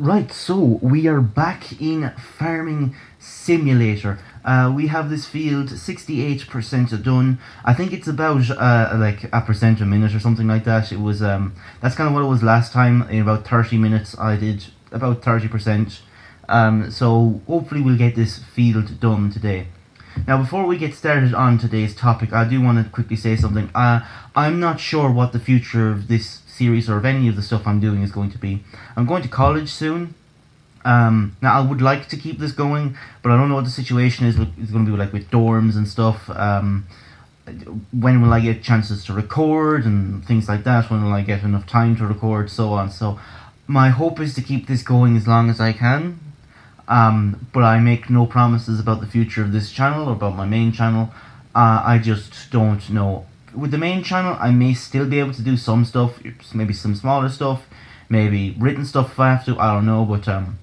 Right, so we are back in Farming Simulator. Uh, we have this field 68% done. I think it's about uh, like a percent a minute or something like that. It was um, that's kind of what it was last time. In about 30 minutes, I did about 30%. Um, so hopefully we'll get this field done today. Now, before we get started on today's topic, I do want to quickly say something. Uh, I'm not sure what the future of this series or of any of the stuff I'm doing is going to be. I'm going to college soon. Um, now, I would like to keep this going, but I don't know what the situation is. It's going to be like with dorms and stuff. Um, when will I get chances to record and things like that? When will I get enough time to record, so on. So, my hope is to keep this going as long as I can. Um, but I make no promises about the future of this channel or about my main channel. Uh, I just don't know. With the main channel, I may still be able to do some stuff, maybe some smaller stuff, maybe written stuff if I have to, I don't know, but um,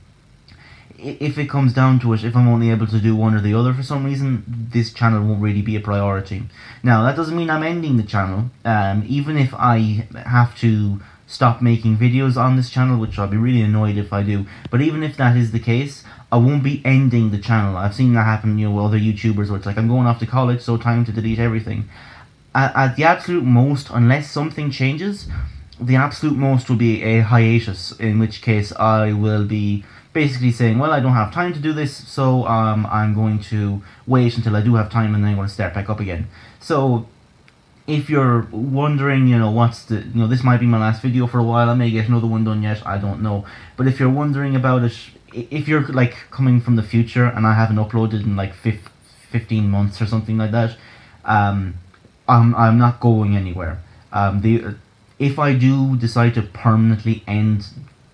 if it comes down to it, if I'm only able to do one or the other for some reason, this channel won't really be a priority. Now, that doesn't mean I'm ending the channel. Um, even if I have to stop making videos on this channel, which I'll be really annoyed if I do. But even if that is the case, I won't be ending the channel. I've seen that happen, you know, with other YouTubers where it's like, I'm going off to college, so time to delete everything. At, the absolute most, unless something changes, the absolute most will be a hiatus, in which case I will be basically saying, well, I don't have time to do this, so um, I'm going to wait until I do have time and then I'm going to start back up again. So if you're wondering, you know, what's the, you know, this might be my last video for a while, I may get another one done yet, I don't know. But if you're wondering about it, if you're, like, coming from the future and I haven't uploaded in, like, 15 months or something like that, um, I'm, I'm not going anywhere. Um, the, if I do decide to permanently end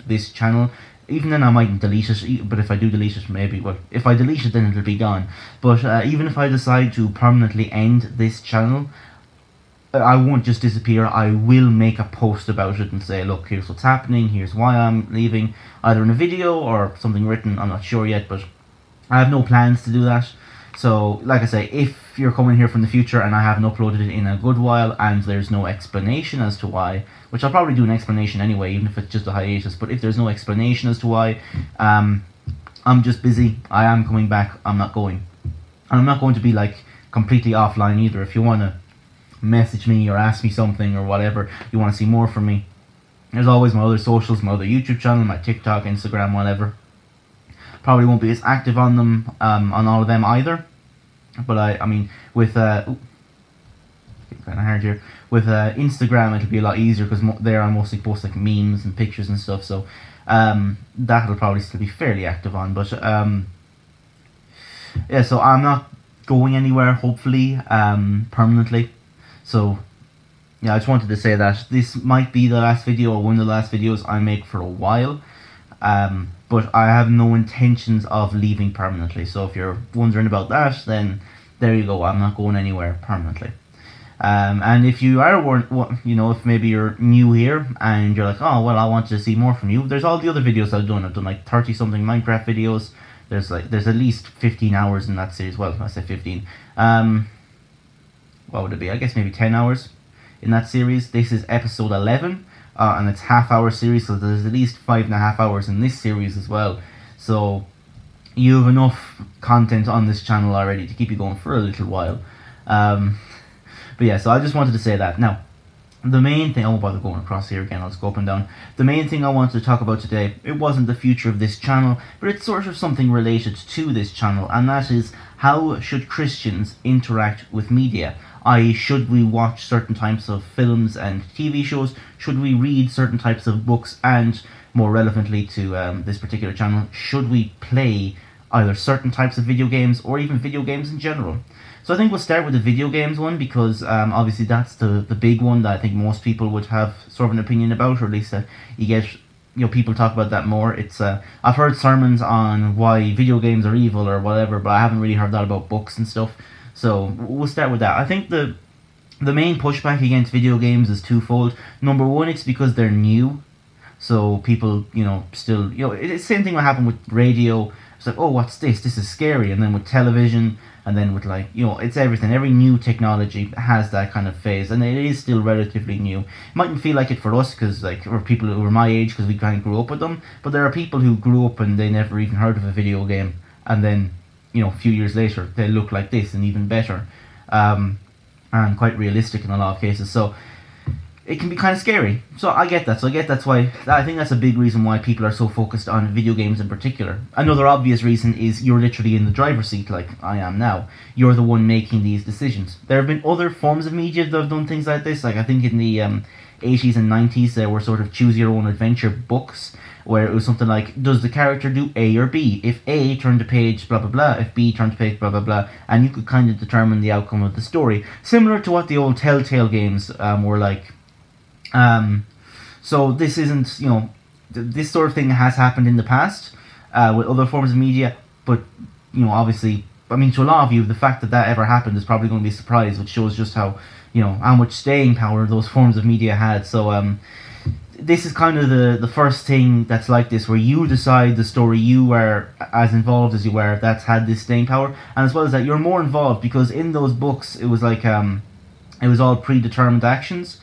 this channel, even then I might delete it, but if I do delete it, maybe, well, if I delete it, then it'll be gone. But uh, even if I decide to permanently end this channel, I won't just disappear. I will make a post about it and say, look, here's what's happening, here's why I'm leaving, either in a video or something written, I'm not sure yet, but I have no plans to do that. So, like I say, if you're coming here from the future and I haven't uploaded it in a good while and there's no explanation as to why, which I'll probably do an explanation anyway, even if it's just a hiatus, but if there's no explanation as to why, um, I'm just busy, I am coming back, I'm not going. And I'm not going to be, like, completely offline either. If you want to message me or ask me something or whatever, you want to see more from me, there's always my other socials, my other YouTube channel, my TikTok, Instagram, whatever. Probably won't be as active on them, um, on all of them either. But I, I mean, with uh, kind of hard here. With uh, Instagram, it'll be a lot easier because there I mostly post like memes and pictures and stuff. So um, that'll probably still be fairly active on. But um, yeah, so I'm not going anywhere. Hopefully, um, permanently. So yeah, I just wanted to say that this might be the last video or one of the last videos I make for a while. Um, but I have no intentions of leaving permanently. So if you're wondering about that, then there you go. I'm not going anywhere permanently. Um, and if you are, you know, if maybe you're new here and you're like, oh, well, I want to see more from you, there's all the other videos I've done. I've done like 30 something Minecraft videos. There's like, there's at least 15 hours in that series. Well, I say 15. Um, what would it be? I guess maybe 10 hours in that series. This is episode 11 uh, and it's half hour series, so there's at least five and a half hours in this series as well. So you have enough content on this channel already to keep you going for a little while. Um, but yeah, so I just wanted to say that. Now, the main thing, I won't bother going across here again, I'll just go up and down. The main thing I wanted to talk about today, it wasn't the future of this channel, but it's sort of something related to this channel, and that is how should Christians interact with media? i.e. should we watch certain types of films and TV shows, should we read certain types of books, and more relevantly to um, this particular channel, should we play either certain types of video games or even video games in general. So I think we'll start with the video games one because um, obviously that's the, the big one that I think most people would have sort of an opinion about, or at least uh, you get you know people talk about that more. It's uh, I've heard sermons on why video games are evil or whatever, but I haven't really heard that about books and stuff. So we'll start with that. I think the the main pushback against video games is twofold. Number one, it's because they're new, so people, you know, still, you know, it's the same thing what happened with radio it's like, oh, what's this? This is scary. And then with television, and then with like, you know, it's everything. Every new technology has that kind of phase, and it is still relatively new. It mightn't feel like it for us because like, or people who are my age because we kind of grew up with them. But there are people who grew up and they never even heard of a video game, and then, you know, a few years later they look like this and even better, um, and quite realistic in a lot of cases. So it can be kind of scary. So I get that. So I get that's why I think that's a big reason why people are so focused on video games in particular. Another obvious reason is you're literally in the driver's seat, like I am now. You're the one making these decisions. There have been other forms of media that have done things like this. Like I think in the um, 80s and 90s there were sort of choose your own adventure books where it was something like does the character do A or B? If A turned the page blah blah blah, if B turned the page blah blah blah, and you could kind of determine the outcome of the story. Similar to what the old Telltale games um, were like um, so this isn't, you know, th- this sort of thing has happened in the past uh, with other forms of media, but you know, obviously, I mean, to a lot of you, the fact that that ever happened is probably going to be a surprise, which shows just how, you know, how much staying power those forms of media had. So, um, this is kind of the the first thing that's like this, where you decide the story you were as involved as you were. That's had this staying power, and as well as that, you're more involved because in those books, it was like um, it was all predetermined actions.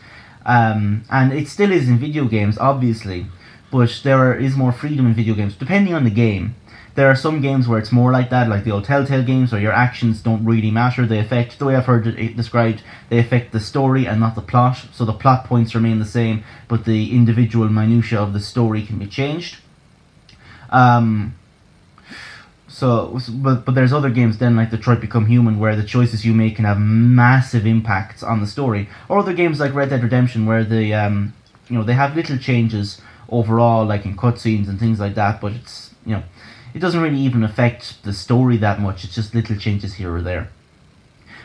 Um, and it still is in video games, obviously, but there is more freedom in video games, depending on the game. There are some games where it's more like that, like the old Telltale games, where your actions don't really matter. They affect, the way I've heard it described, they affect the story and not the plot. So the plot points remain the same, but the individual minutiae of the story can be changed. Um, so, but but there's other games then like Detroit Become Human where the choices you make can have massive impacts on the story, or other games like Red Dead Redemption where the um, you know they have little changes overall, like in cutscenes and things like that, but it's you know it doesn't really even affect the story that much. It's just little changes here or there.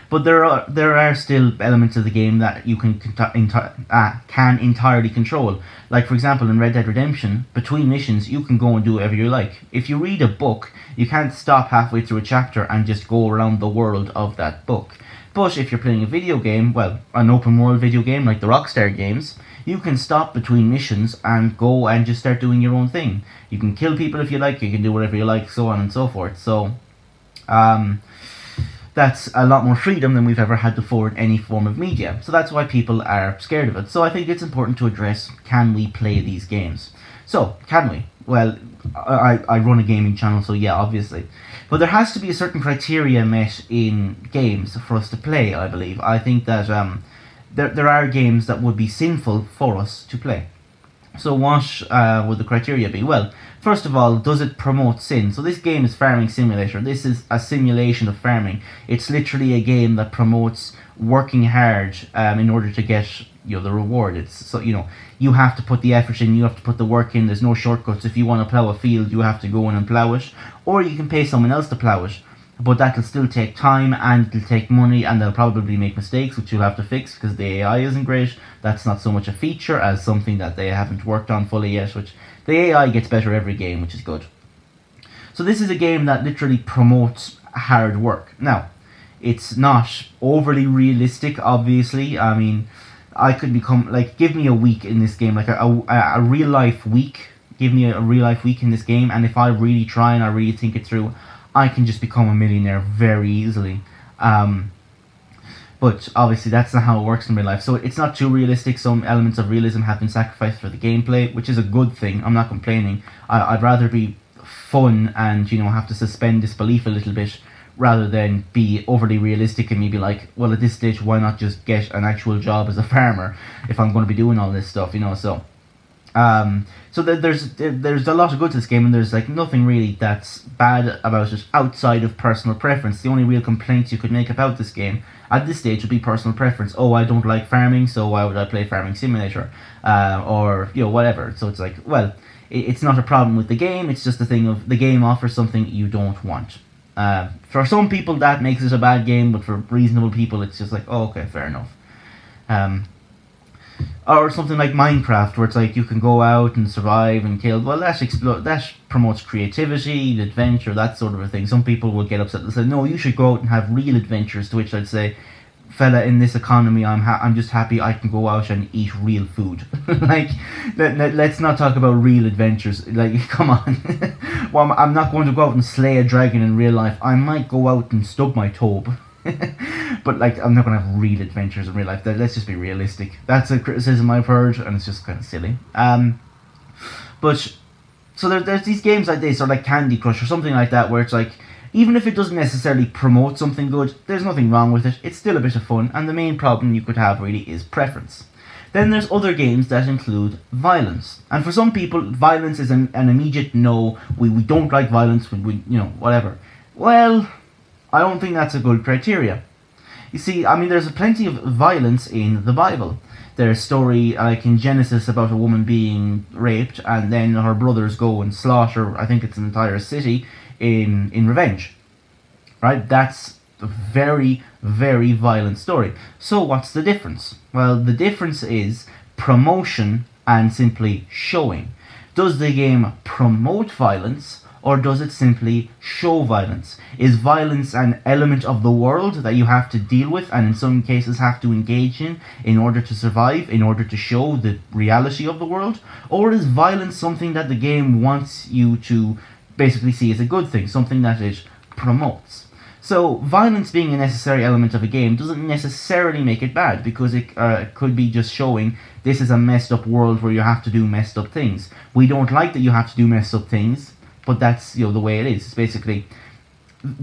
But there are there are still elements of the game that you can uh, can entirely control. Like for example, in Red Dead Redemption, between missions, you can go and do whatever you like. If you read a book, you can't stop halfway through a chapter and just go around the world of that book. But if you're playing a video game, well, an open world video game like the Rockstar games, you can stop between missions and go and just start doing your own thing. You can kill people if you like, you can do whatever you like, so on and so forth. So, um, that's a lot more freedom than we've ever had before in any form of media. So that's why people are scared of it. So I think it's important to address can we play these games? So, can we? Well, I, I run a gaming channel, so yeah, obviously. But there has to be a certain criteria met in games for us to play, I believe. I think that um, there, there are games that would be sinful for us to play. So what uh, would the criteria be? Well, first of all, does it promote sin? So this game is Farming Simulator. This is a simulation of farming. It's literally a game that promotes working hard um, in order to get you know the reward. It's so you know you have to put the effort in, you have to put the work in. There's no shortcuts. If you want to plow a field, you have to go in and plow it, or you can pay someone else to plow it. But that'll still take time and it'll take money, and they'll probably make mistakes, which you'll have to fix because the AI isn't great. That's not so much a feature as something that they haven't worked on fully yet. Which the AI gets better every game, which is good. So this is a game that literally promotes hard work. Now, it's not overly realistic, obviously. I mean, I could become like give me a week in this game, like a, a, a real life week. Give me a, a real life week in this game, and if I really try and I really think it through, I can just become a millionaire very easily. Um, but obviously, that's not how it works in real life. So it's not too realistic. Some elements of realism have been sacrificed for the gameplay, which is a good thing. I'm not complaining. I, I'd rather be fun and you know have to suspend disbelief a little bit rather than be overly realistic and maybe like, well, at this stage, why not just get an actual job as a farmer if I'm going to be doing all this stuff, you know? So, um, so there's there's a lot of good to this game, and there's like nothing really that's bad about it outside of personal preference. The only real complaints you could make about this game at this stage would be personal preference. Oh, I don't like farming, so why would I play Farming Simulator, uh, or you know whatever. So it's like, well, it's not a problem with the game. It's just a thing of the game offers something you don't want. Uh, for some people, that makes it a bad game, but for reasonable people, it's just like, oh, okay, fair enough. Um, or something like Minecraft, where it's like you can go out and survive and kill. Well, that explo- that promotes creativity, adventure, that sort of a thing. Some people will get upset and say, "No, you should go out and have real adventures." To which I'd say, "Fella, in this economy, I'm ha- I'm just happy I can go out and eat real food. like, let, let, let's not talk about real adventures. Like, come on." well, I'm, I'm not going to go out and slay a dragon in real life. I might go out and stub my toe. but like, I'm not going to have real adventures in real life. Let's just be realistic. That's a criticism I've heard, and it's just kind of silly. Um, but so there, there's these games like this, or like Candy Crush, or something like that, where it's like even if it doesn't necessarily promote something good, there's nothing wrong with it. It's still a bit of fun, and the main problem you could have really is preference. Then there's other games that include violence. And for some people, violence is an, an immediate no. We, we don't like violence, we, we, you know, whatever. Well, I don't think that's a good criteria. You see, I mean, there's plenty of violence in the Bible. There's a story like in Genesis about a woman being raped, and then her brothers go and slaughter, I think it's an entire city, in, in revenge. Right? That's a very, very violent story. So, what's the difference? Well, the difference is promotion and simply showing. Does the game promote violence or does it simply show violence? Is violence an element of the world that you have to deal with and in some cases have to engage in in order to survive, in order to show the reality of the world? Or is violence something that the game wants you to basically see as a good thing, something that it promotes. So, violence being a necessary element of a game doesn't necessarily make it bad because it uh, could be just showing this is a messed up world where you have to do messed up things. We don't like that you have to do messed up things, but that's you know the way it is. It's basically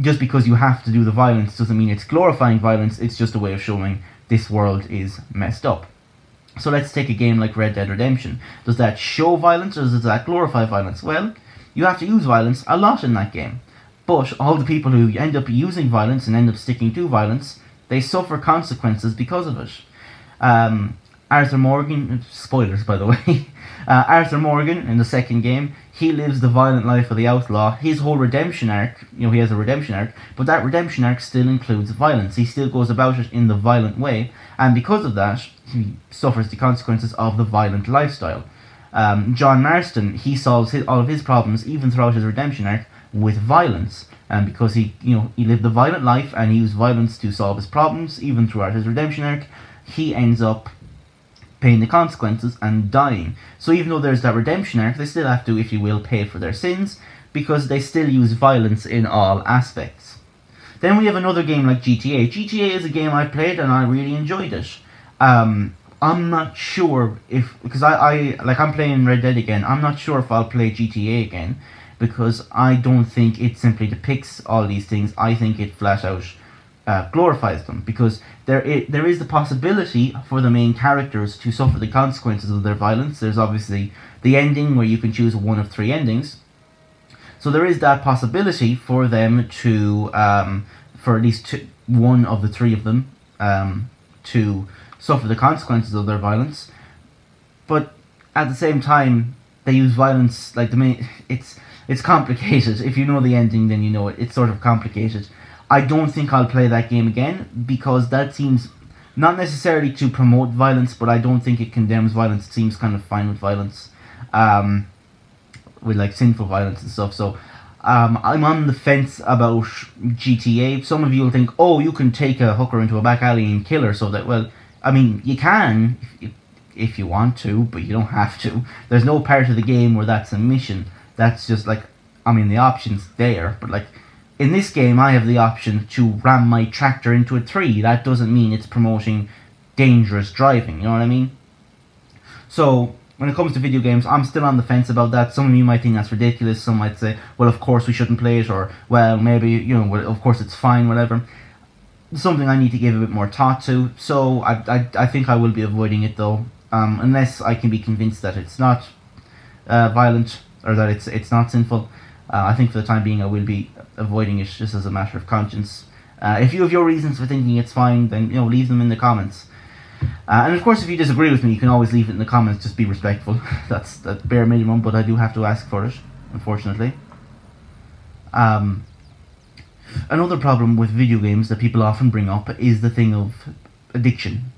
just because you have to do the violence doesn't mean it's glorifying violence. It's just a way of showing this world is messed up. So let's take a game like Red Dead Redemption. Does that show violence or does that glorify violence? Well, you have to use violence a lot in that game. But all the people who end up using violence and end up sticking to violence, they suffer consequences because of it. Um, Arthur Morgan, spoilers by the way, uh, Arthur Morgan in the second game, he lives the violent life of the outlaw. His whole redemption arc, you know, he has a redemption arc, but that redemption arc still includes violence. He still goes about it in the violent way, and because of that, he suffers the consequences of the violent lifestyle. Um, John Marston, he solves his, all of his problems, even throughout his redemption arc, with violence. And because he, you know, he lived a violent life and he used violence to solve his problems, even throughout his redemption arc, he ends up paying the consequences and dying. So even though there's that redemption arc, they still have to, if you will, pay for their sins because they still use violence in all aspects. Then we have another game like GTA. GTA is a game I played and I really enjoyed it. Um, I'm not sure if because I, I like I'm playing Red Dead again. I'm not sure if I'll play GTA again because I don't think it simply depicts all these things. I think it flat out uh, glorifies them because there it, there is the possibility for the main characters to suffer the consequences of their violence. There's obviously the ending where you can choose one of three endings. So there is that possibility for them to, um, for at least two, one of the three of them, um, to suffer the consequences of their violence. But at the same time, they use violence like the main. It's it's complicated. If you know the ending, then you know it. It's sort of complicated. I don't think I'll play that game again because that seems not necessarily to promote violence, but I don't think it condemns violence. It seems kind of fine with violence, um, with like sinful violence and stuff. So. Um, I'm on the fence about GTA. Some of you will think, oh, you can take a hooker into a back alley and kill her, so that, well, I mean, you can if, you want to, but you don't have to. There's no part of the game where that's a mission. That's just like, I mean, the option's there, but like, in this game, I have the option to ram my tractor into a tree. That doesn't mean it's promoting dangerous driving, you know what I mean? So, when it comes to video games, I'm still on the fence about that. Some of you might think that's ridiculous. Some might say, well, of course we shouldn't play it, or, well, maybe, you know, well, of course it's fine, whatever something I need to give a bit more thought to. So I, I, I think I will be avoiding it though, um, unless I can be convinced that it's not uh, violent or that it's it's not sinful. Uh, I think for the time being I will be avoiding it just as a matter of conscience. Uh, if you have your reasons for thinking it's fine, then you know leave them in the comments. Uh, and of course, if you disagree with me, you can always leave it in the comments. Just be respectful. That's the bare minimum, but I do have to ask for it, unfortunately. Um, Another problem with video games that people often bring up is the thing of addiction.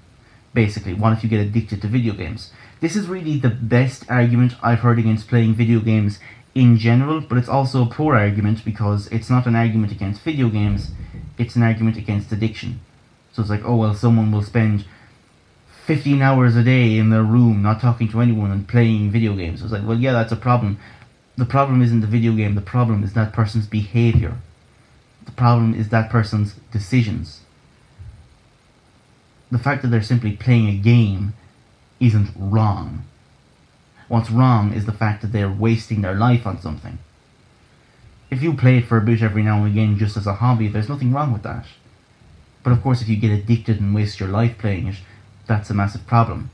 Basically, what if you get addicted to video games? This is really the best argument I've heard against playing video games in general, but it's also a poor argument because it's not an argument against video games, it's an argument against addiction. So it's like, oh well, someone will spend 15 hours a day in their room not talking to anyone and playing video games. So It's like, well, yeah, that's a problem. the problem isn't the video game, the problem is that person's behavior. The problem is that person's decisions. The fact that they're simply playing a game isn't wrong. What's wrong is the fact that they're wasting their life on something. If you play it for a bit every now and again just as a hobby, there's nothing wrong with that. But of course, if you get addicted and waste your life playing it, that's a massive problem.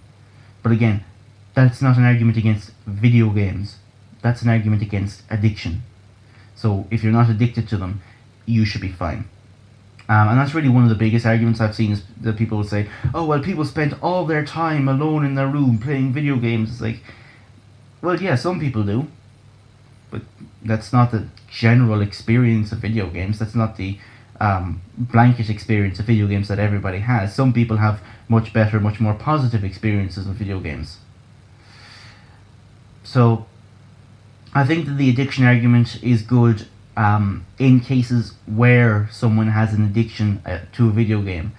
But again, that's not an argument against video games. That's an argument against addiction. So if you're not addicted to them, you should be fine. Um, and that's really one of the biggest arguments I've seen is that people will say, oh, well, people spend all their time alone in their room playing video games. It's like, well, yeah, some people do. But that's not the general experience of video games. That's not the um, blanket experience of video games that everybody has. Some people have much better, much more positive experiences with video games. So, I think that the addiction argument is good um, in cases where someone has an addiction uh, to a video game.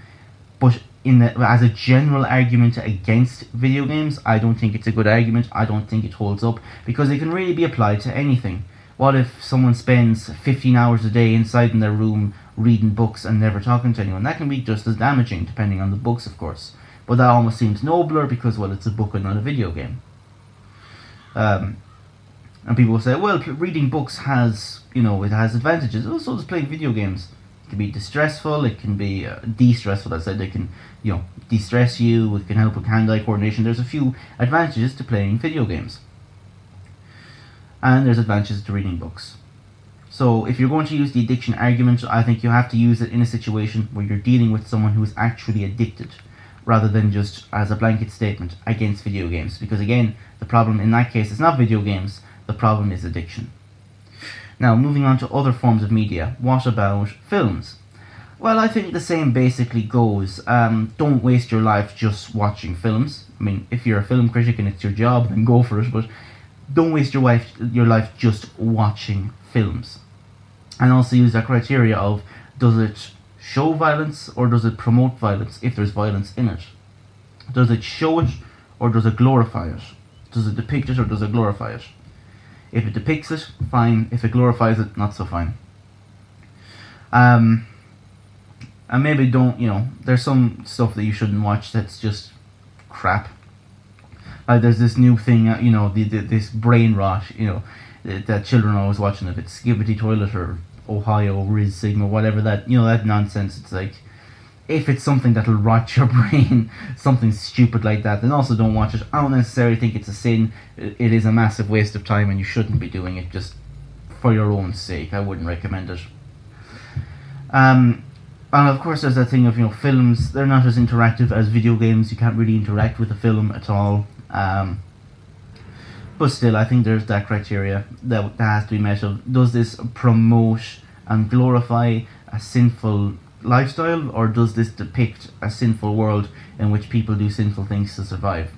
But in the, as a general argument against video games, I don't think it's a good argument. I don't think it holds up because it can really be applied to anything. What if someone spends 15 hours a day inside in their room reading books and never talking to anyone? That can be just as damaging, depending on the books, of course. But that almost seems nobler because, well, it's a book and not a video game. Um, and people will say, well, reading books has, you know, it has advantages. Also, does playing video games. It can be distressful. It can be uh, de-stressful. I said It can, you know, de-stress you. It can help with hand-eye coordination. There's a few advantages to playing video games. And there's advantages to reading books. So if you're going to use the addiction argument, I think you have to use it in a situation where you're dealing with someone who is actually addicted rather than just as a blanket statement against video games. Because again, the problem in that case is not video games, the problem is addiction. Now, moving on to other forms of media, what about films? Well, I think the same basically goes. Um, don't waste your life just watching films. I mean, if you're a film critic and it's your job, then go for it, but don't waste your, wife, your life just watching films. And also use that criteria of does it show violence or does it promote violence if there's violence in it? Does it show it or does it glorify it? Does it depict it or does it glorify it? If it depicts it, fine. If it glorifies it, not so fine. Um, and maybe don't, you know, there's some stuff that you shouldn't watch that's just crap. Like there's this new thing, uh, you know, the, the, this brain rot, you know, that, children are always watching. If it's Skibidi Toilet or Ohio, Riz Sigma, whatever that, you know, that nonsense. It's like, if it's something that'll rot your brain, something stupid like that, then also don't watch it. I don't necessarily think it's a sin. It is a massive waste of time and you shouldn't be doing it just for your own sake. I wouldn't recommend it. Um, and of course, there's that thing of, you know, films, they're not as interactive as video games. You can't really interact with a film at all. Um, but still, I think there's that criteria that, that has to be met of does this promote and glorify a sinful lifestyle, or does this depict a sinful world in which people do sinful things to survive?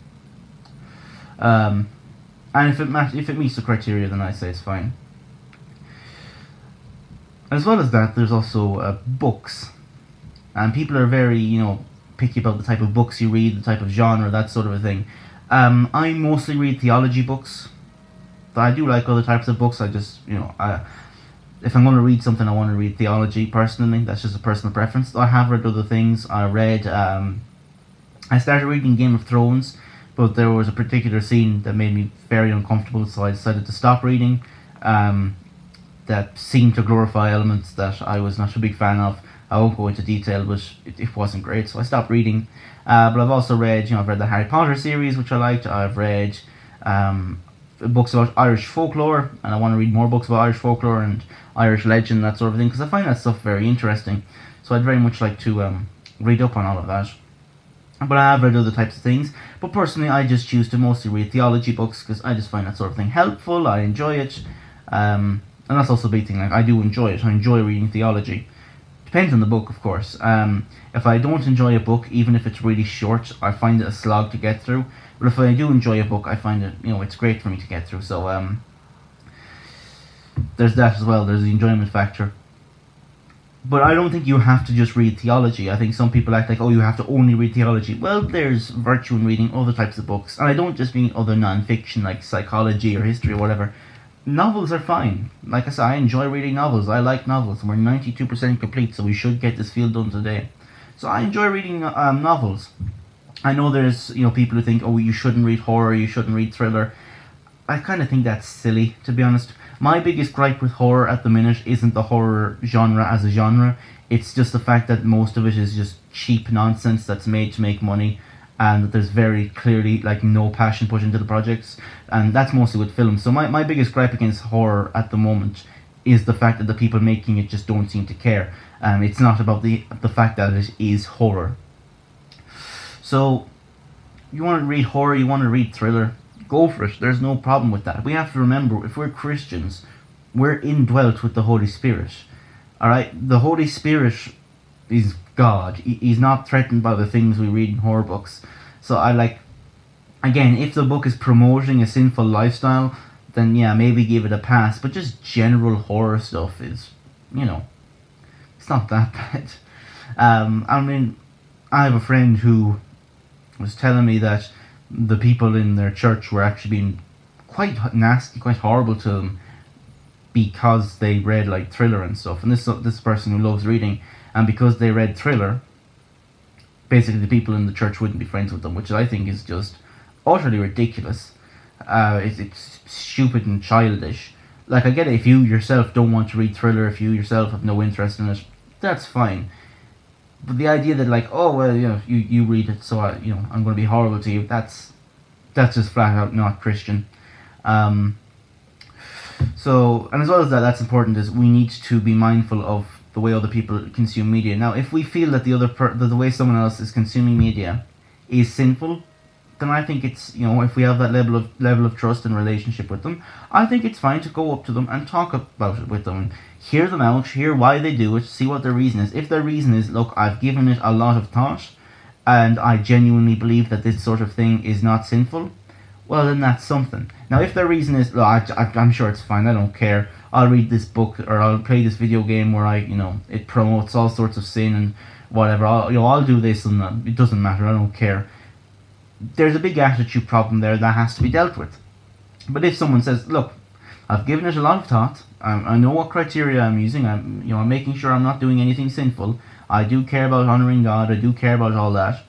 Um, and if it match, if it meets the criteria, then I say it's fine. As well as that, there's also uh, books, and people are very, you know, picky about the type of books you read, the type of genre, that sort of a thing. Um, I mostly read theology books. I do like other types of books. I just, you know, I, if I'm going to read something, I want to read theology personally. That's just a personal preference. I have read other things. I read, um, I started reading Game of Thrones, but there was a particular scene that made me very uncomfortable, so I decided to stop reading. Um, that seemed to glorify elements that I was not a big fan of. I won't go into detail, but it, it wasn't great, so I stopped reading. Uh, but I've also read, you know, I've read the Harry Potter series, which I liked. I've read um, books about Irish folklore, and I want to read more books about Irish folklore and Irish legend, that sort of thing, because I find that stuff very interesting. So I'd very much like to um, read up on all of that. But I have read other types of things. But personally, I just choose to mostly read theology books because I just find that sort of thing helpful. I enjoy it. Um, and that's also a big thing. Like I do enjoy it. I enjoy reading theology. Depends on the book, of course. Um, if I don't enjoy a book, even if it's really short, I find it a slog to get through. But if I do enjoy a book, I find it, you know, it's great for me to get through. So um, there's that as well. There's the enjoyment factor. But I don't think you have to just read theology. I think some people act like, oh, you have to only read theology. Well, there's virtue in reading other types of books. And I don't just mean other non-fiction like psychology or history or whatever. novels are fine. Like I said, I enjoy reading novels. I like novels. We're 92% complete, so we should get this field done today. So I enjoy reading um, novels. I know there's you know people who think, oh, you shouldn't read horror, you shouldn't read thriller. I kind of think that's silly, to be honest. My biggest gripe with horror at the minute isn't the horror genre as a genre. It's just the fact that most of it is just cheap nonsense that's made to make money and that there's very clearly like no passion put into the projects and that's mostly with films so my, my biggest gripe against horror at the moment is the fact that the people making it just don't seem to care um, it's not about the the fact that it is horror so you want to read horror you want to read thriller go for it there's no problem with that we have to remember if we're christians we're indwelt with the holy spirit all right the holy spirit is God. He's not threatened by the things we read in horror books. So I like, again, if the book is promoting a sinful lifestyle, then yeah, maybe give it a pass. But just general horror stuff is, you know, it's not that bad. Um, I mean, I have a friend who was telling me that the people in their church were actually being quite nasty, quite horrible to them because they read like thriller and stuff. And this this person who loves reading and because they read Thriller, basically the people in the church wouldn't be friends with them, which I think is just utterly ridiculous. Uh, it's, it's stupid and childish. Like, I get it, if you yourself don't want to read Thriller, if you yourself have no interest in it, that's fine. But the idea that, like, oh, well, you know, you, you read it, so, I, you know, I'm going to be horrible to you, that's, that's just flat out not Christian. Um, so, and as well as that, that's important, is we need to be mindful of the way other people consume media. Now, if we feel that the other per- that the way someone else is consuming media is sinful, then I think it's you know if we have that level of level of trust and relationship with them, I think it's fine to go up to them and talk about it with them, hear them out, hear why they do it, see what their reason is. If their reason is, look, I've given it a lot of thought, and I genuinely believe that this sort of thing is not sinful, well then that's something. Now, if their reason is, look, I, I, I'm sure it's fine, I don't care I'll read this book or I'll play this video game where I, you know, it promotes all sorts of sin and whatever. I'll, you know, I'll do this and that. It doesn't matter. I don't care. There's a big attitude problem there that has to be dealt with. But if someone says, look, I've given it a lot of thought. I, I know what criteria I'm using. I'm, you know, I'm making sure I'm not doing anything sinful. I do care about honoring God. I do care about all that.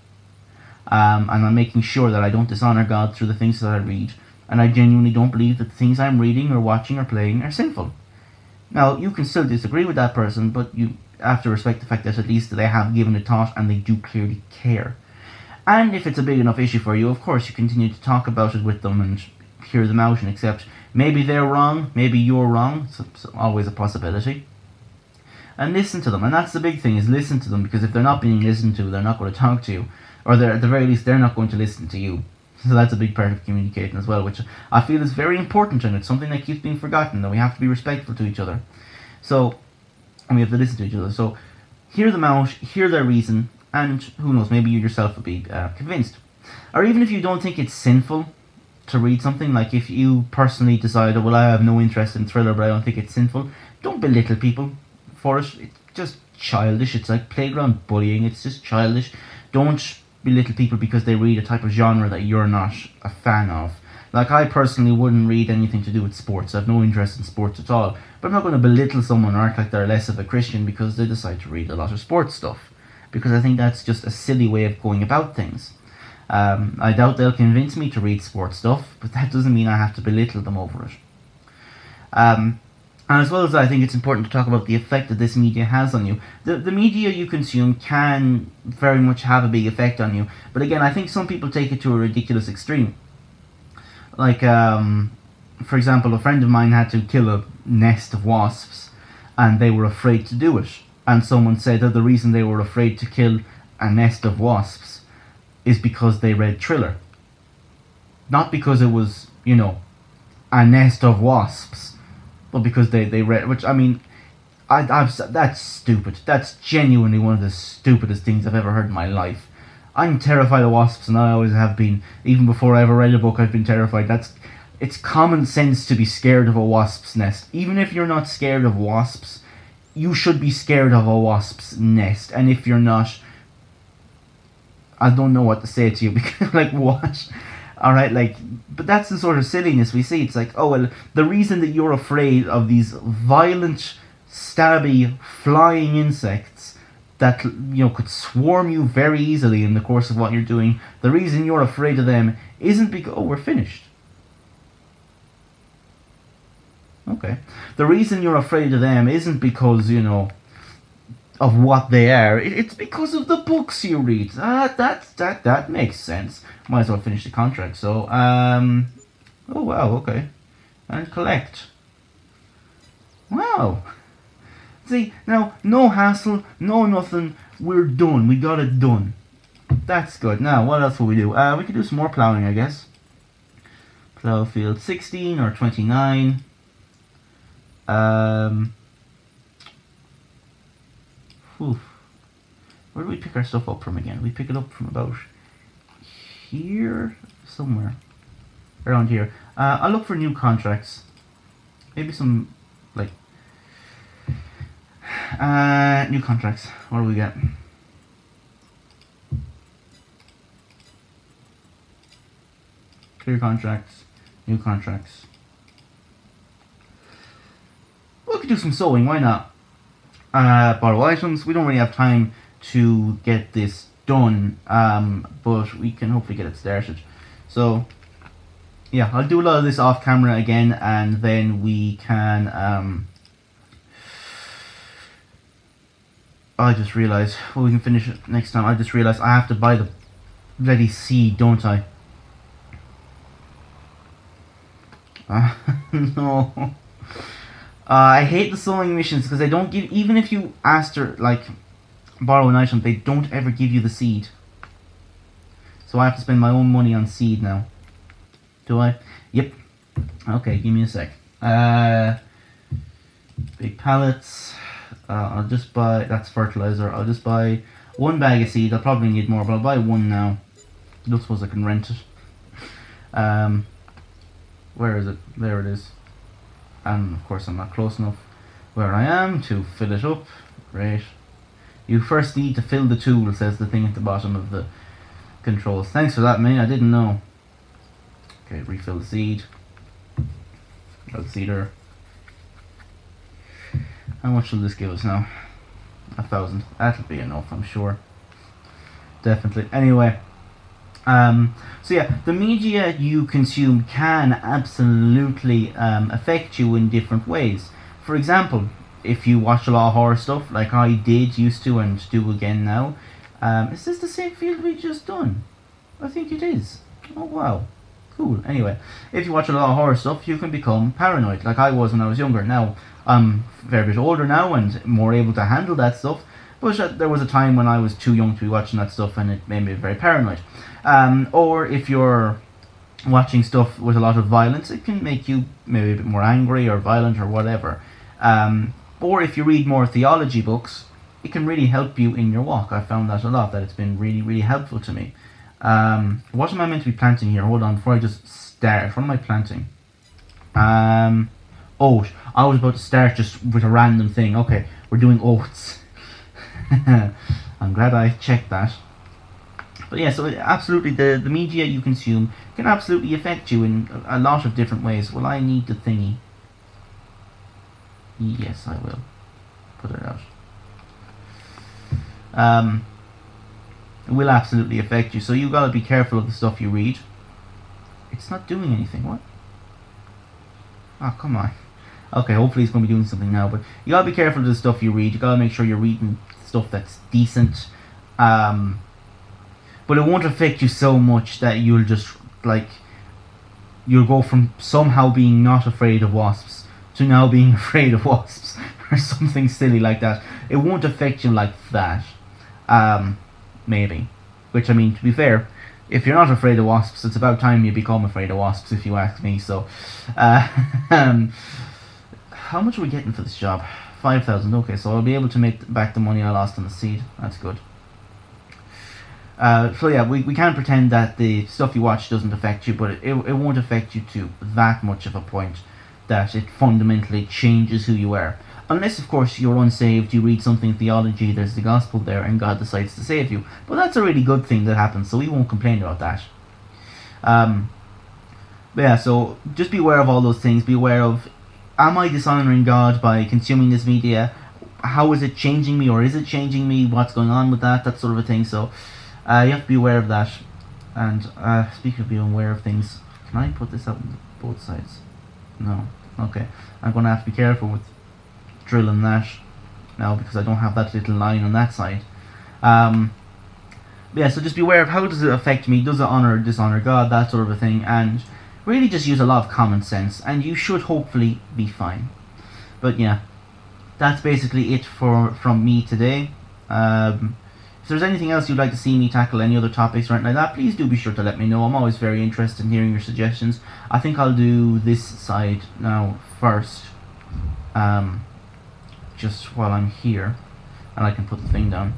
Um, and I'm making sure that I don't dishonor God through the things that I read and I genuinely don't believe that the things I'm reading or watching or playing are sinful. Now, you can still disagree with that person, but you have to respect the fact that at least they have given it thought and they do clearly care. And if it's a big enough issue for you, of course, you continue to talk about it with them and hear them out and accept maybe they're wrong, maybe you're wrong. It's, it's always a possibility. And listen to them. And that's the big thing is listen to them because if they're not being listened to, they're not going to talk to you. Or they're, at the very least, they're not going to listen to you. So that's a big part of communicating as well, which I feel is very important and it's something that keeps being forgotten, that we have to be respectful to each other. So, and we have to listen to each other. So, hear them out, hear their reason, and who knows, maybe you yourself will be uh, convinced. Or even if you don't think it's sinful to read something, like if you personally decide, oh, well, I have no interest in thriller, but I don't think it's sinful, don't belittle people for it. It's just childish. It's like playground bullying. It's just childish. Don't belittle people because they read a type of genre that you're not a fan of. Like, I personally wouldn't read anything to do with sports. I have no interest in sports at all. But I'm not going to belittle someone or act like they're less of a Christian because they decide to read a lot of sports stuff. Because I think that's just a silly way of going about things. Um, I doubt they'll convince me to read sports stuff, but that doesn't mean I have to belittle them over it. Um, and as well as that, I think it's important to talk about the effect that this media has on you. The, the media you consume can very much have a big effect on you. But again, I think some people take it to a ridiculous extreme. Like, um, for example, a friend of mine had to kill a nest of wasps, and they were afraid to do it. And someone said that the reason they were afraid to kill a nest of wasps is because they read Thriller. Not because it was, you know, a nest of wasps but because they they read, which I mean, I I've that's stupid. That's genuinely one of the stupidest things I've ever heard in my life. I'm terrified of wasps, and I always have been. Even before I ever read a book, I've been terrified. That's it's common sense to be scared of a wasp's nest. Even if you're not scared of wasps, you should be scared of a wasp's nest. And if you're not, I don't know what to say to you because like what. All right, like, but that's the sort of silliness we see. It's like, oh well, the reason that you're afraid of these violent, stabby, flying insects that you know could swarm you very easily in the course of what you're doing. The reason you're afraid of them isn't because oh we're finished. Okay, the reason you're afraid of them isn't because you know of what they are. It's because of the books you read. Ah, that that that makes sense. Might as well finish the contract. So, um, oh wow, okay, and collect. Wow. See now, no hassle, no nothing. We're done. We got it done. That's good. Now, what else will we do? Uh, we could do some more plowing, I guess. Plow field 16 or 29. Um, Oof. Where do we pick our stuff up from again? We pick it up from about here somewhere. Around here. Uh, I'll look for new contracts. Maybe some, like, uh, new contracts. What do we get? Clear contracts, new contracts. We could do some sowing, why not? uh, borrow items. We don't really have time to get this done, um, but we can hopefully get it started. So, yeah, I'll do a lot of this off camera again, and then we can. Um, I just realized, well, we can finish it next time. I just realized I have to buy the bloody seed, don't I? Uh, no. Uh, I hate the sowing missions because they don't give, even if you ask her, like, borrow an item, they don't ever give you the seed. So I have to spend my own money on seed now. Do I? Yep. Okay, give me a sec. Uh, big pallets. Uh, I'll just buy, that's fertilizer. I'll just buy one bag of seed. I'll probably need more, but I'll buy one now. I don't suppose I can rent it. Um, where is it? There it is and of course I'm not close enough where I am to fill it up. Right. You first need to fill the tool says the thing at the bottom of the controls. Thanks for that man I didn't know. Okay refill the seed. Got the seeder how much will this give us now? A thousand. That'll be enough I'm sure. Definitely. Anyway um, so yeah, the media you consume can absolutely um, affect you in different ways. For example, if you watch a lot of horror stuff, like I did used to and do again now, um, is this the same field we just done? I think it is. Oh wow, cool. Anyway, if you watch a lot of horror stuff, you can become paranoid, like I was when I was younger. Now I'm a fair bit older now and more able to handle that stuff. But there was a time when I was too young to be watching that stuff, and it made me very paranoid. Um, or if you're watching stuff with a lot of violence, it can make you maybe a bit more angry or violent or whatever. Um, or if you read more theology books, it can really help you in your walk. I found that a lot, that it's been really, really helpful to me. Um, what am I meant to be planting here? Hold on, before I just start, what am I planting? Um. I was about to start just with a random thing. Okay, we're doing oats. I'm glad I checked that. But yeah, so absolutely, the, the media you consume can absolutely affect you in a, lot of different ways. Well, I need the thingy. Yes, I will. Put it out. Um, it will absolutely affect you, so you gotta be careful of the stuff you read. It's not doing anything, what? Oh, come on. Okay, hopefully it's going to be doing something now, but you gotta be careful of the stuff you read. You gotta make sure you're reading stuff that's decent. Um, but it won't affect you so much that you'll just like you'll go from somehow being not afraid of wasps to now being afraid of wasps or something silly like that. It won't affect you like that. Um, maybe. Which I mean, to be fair, if you're not afraid of wasps, it's about time you become afraid of wasps, if you ask me. So, uh, um, how much are we getting for this job? Five thousand. Okay, so I'll be able to make back the money I lost on the seed. That's good. Uh, so yeah, we, we can't pretend that the stuff you watch doesn't affect you, but it, it won't affect you to that much of a point that it fundamentally changes who you are. Unless, of course, you're unsaved, you read something in theology, there's the gospel there, and God decides to save you. But that's a really good thing that happens, so we won't complain about that. Um, yeah, so just be aware of all those things. Be aware of, am I dishonoring God by consuming this media? How is it changing me, or is it changing me? What's going on with that? That sort of a thing. So uh, you have to be aware of that. And uh, speaking of being aware of things, can I put this up on both sides? No. Okay. I'm going to have to be careful with drilling that now because I don't have that little line on that side. Um, yeah, so just be aware of how does it affect me? Does it honor or dishonor God? That sort of a thing. And really just use a lot of common sense. And you should hopefully be fine. But yeah, that's basically it for from me today. Um, if there's anything else you'd like to see me tackle, any other topics or anything like that, please do be sure to let me know. I'm always very interested in hearing your suggestions. I think I'll do this side now first. Um, just while I'm here. And I can put the thing down.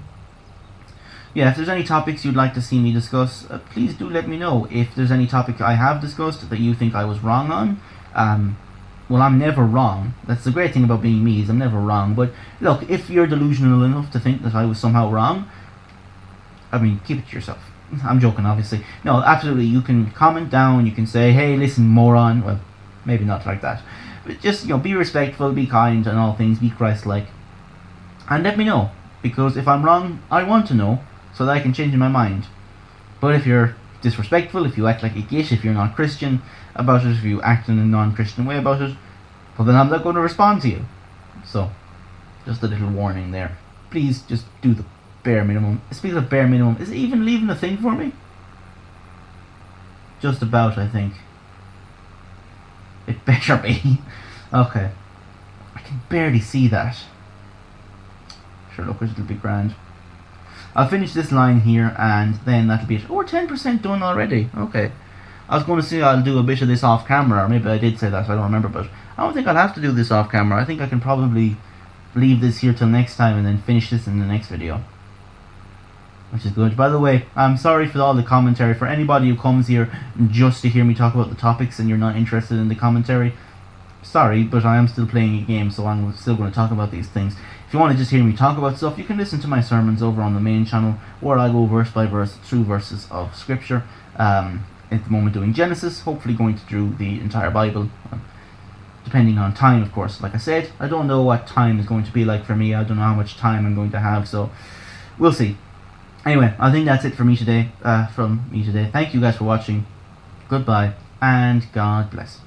Yeah, if there's any topics you'd like to see me discuss, uh, please do let me know. If there's any topic I have discussed that you think I was wrong on, um, well, I'm never wrong. That's the great thing about being me is I'm never wrong. But look, if you're delusional enough to think that I was somehow wrong, I mean, keep it to yourself. I'm joking, obviously. No, absolutely. You can comment down. You can say, "Hey, listen, moron." Well, maybe not like that, but just you know, be respectful, be kind, and all things. Be Christ-like, and let me know because if I'm wrong, I want to know so that I can change my mind. But if you're disrespectful, if you act like a git, if you're not Christian about it, if you act in a non-Christian way about it, well then I'm not going to respond to you. So, just a little warning there. Please just do the bare minimum. Speaking of bare minimum, is it even leaving a thing for me? Just about, I think. It better be. okay. I can barely see that. Sure, look, it'll be grand. I'll finish this line here and then that'll be it. Oh, we're 10% done already. Okay. I was going to say I'll do a bit of this off camera, or maybe I did say that, so I don't remember, but I don't think I'll have to do this off camera. I think I can probably leave this here till next time and then finish this in the next video. Which is good. By the way, I'm sorry for all the commentary. For anybody who comes here just to hear me talk about the topics and you're not interested in the commentary, sorry, but I am still playing a game, so I'm still going to talk about these things. If you want to just hear me talk about stuff, you can listen to my sermons over on the main channel, where I go verse by verse through verses of Scripture. Um, at the moment doing Genesis, hopefully going through the entire Bible, depending on time, of course. Like I said, I don't know what time is going to be like for me. I don't know how much time I'm going to have, so we'll see. Anyway, I think that's it for me today, uh, from me today. Thank you guys for watching. Goodbye, and God bless.